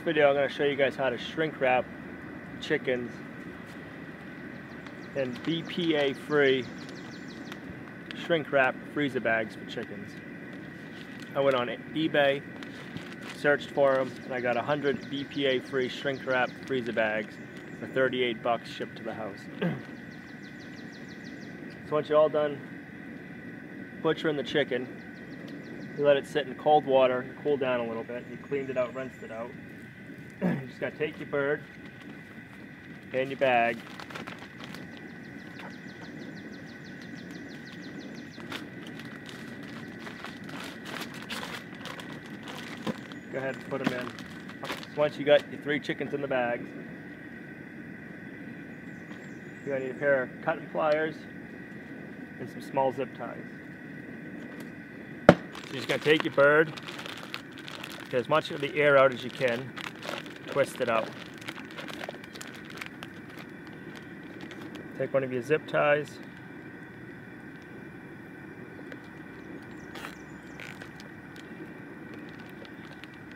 video I'm going to show you guys how to shrink wrap chickens in BPA free shrink wrap freezer bags for chickens. I went on eBay, searched for them, and I got 100 BPA free shrink wrap freezer bags for 38 bucks shipped to the house. so once you're all done butchering the chicken, you let it sit in cold water cool down a little bit. You cleaned it out, rinsed it out. You just gotta take your bird and your bag. Go ahead and put them in. So once you got your three chickens in the bags, you're gonna need a pair of cutting pliers and some small zip ties. You're just gonna take your bird, get as much of the air out as you can, twist it up. Take one of your zip ties,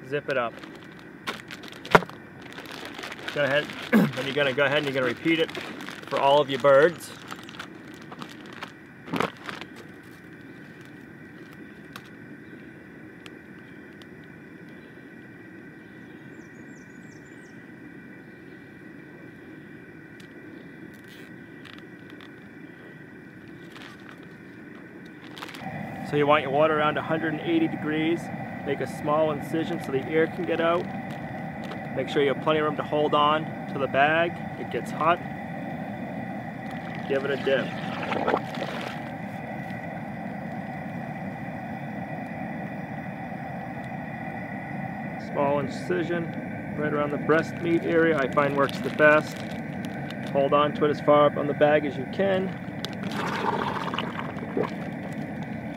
zip it up. Go ahead, then you're gonna go ahead and you're gonna repeat it for all of your birds. So you want your water around 180 degrees. Make a small incision so the air can get out. Make sure you have plenty of room to hold on to the bag. It gets hot. Give it a dip. Small incision right around the breast meat area I find works the best. Hold on to it as far up on the bag as you can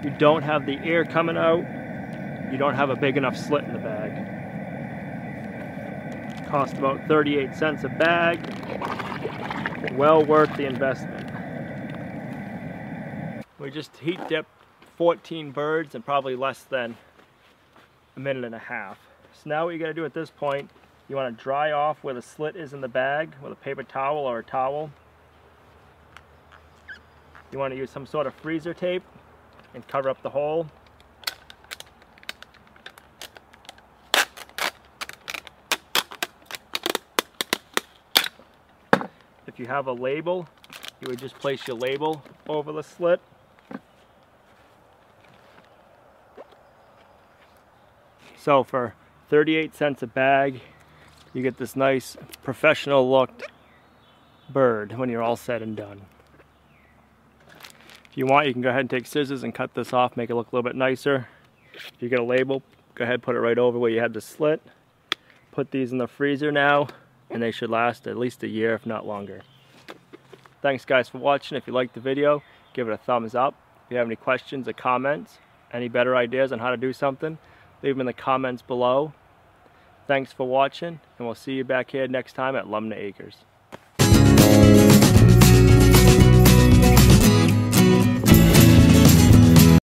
you don't have the air coming out, you don't have a big enough slit in the bag. Cost about 38 cents a bag. Well worth the investment. We just heat dipped 14 birds in probably less than a minute and a half. So now what you gotta do at this point, you wanna dry off where the slit is in the bag with a paper towel or a towel. You wanna use some sort of freezer tape and cover up the hole. If you have a label, you would just place your label over the slit. So for 38 cents a bag, you get this nice professional looked bird when you're all said and done. If you want, you can go ahead and take scissors and cut this off, make it look a little bit nicer. If you get a label, go ahead put it right over where you had the slit. Put these in the freezer now, and they should last at least a year, if not longer. Thanks guys for watching. If you liked the video, give it a thumbs up. If you have any questions or comments, any better ideas on how to do something, leave them in the comments below. Thanks for watching, and we'll see you back here next time at Lumnah Acres.